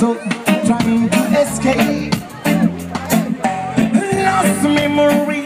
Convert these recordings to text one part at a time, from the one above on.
So trying to escape. Lost memory.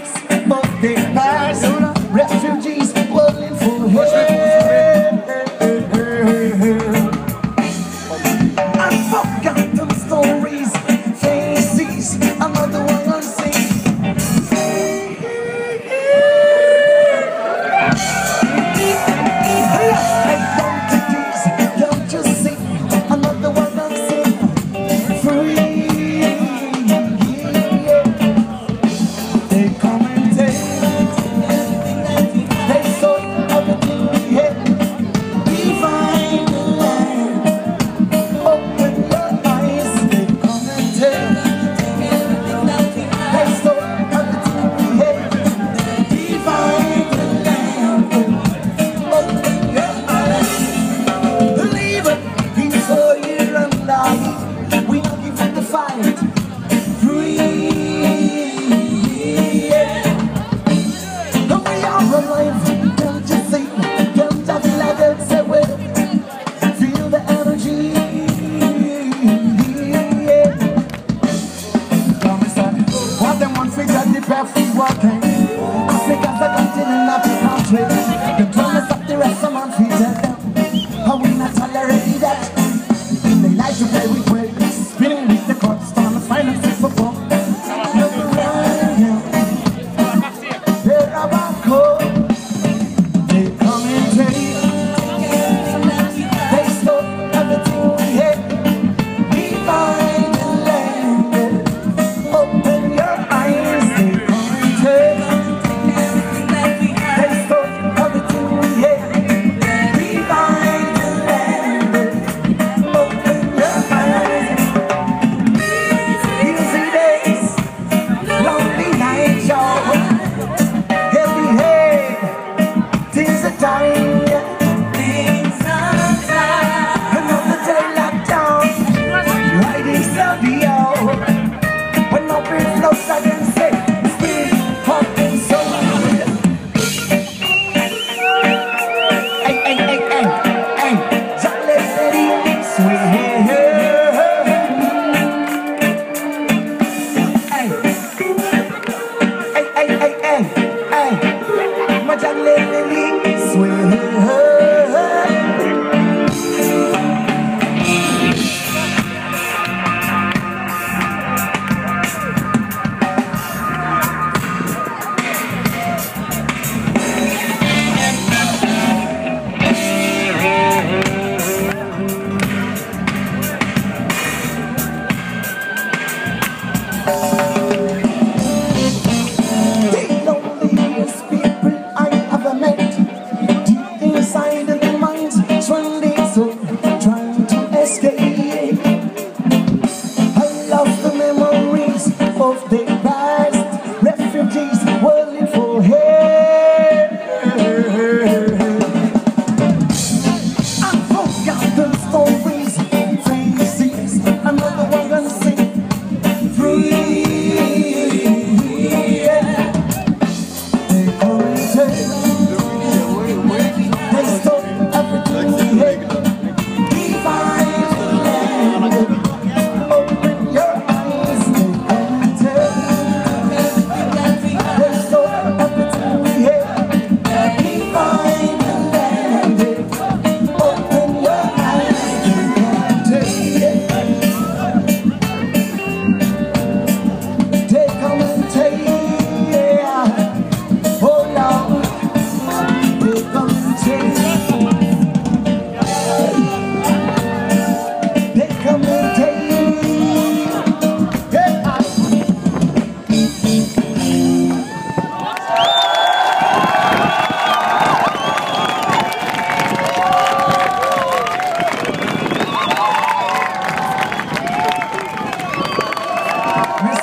happy walking.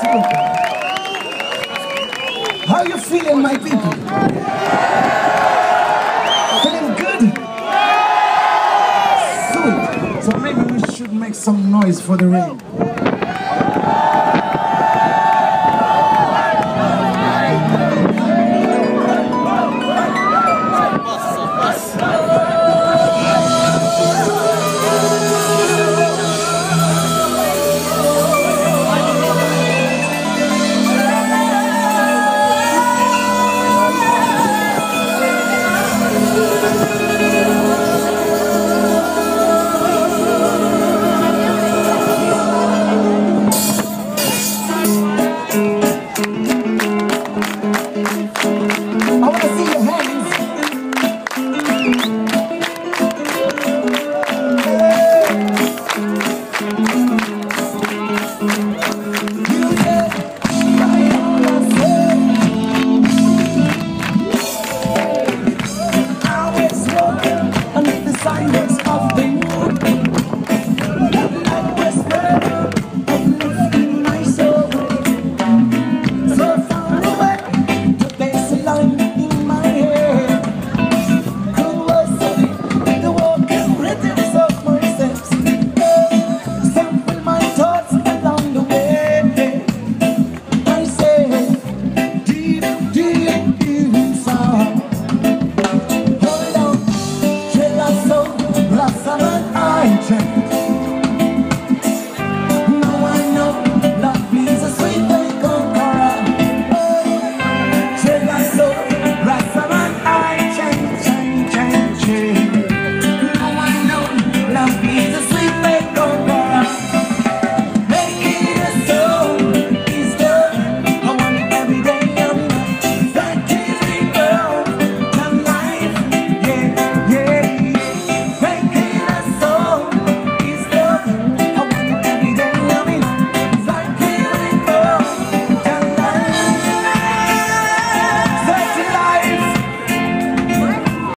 people? How you feeling, my people? Feeling good? So maybe we should make some noise for the rain.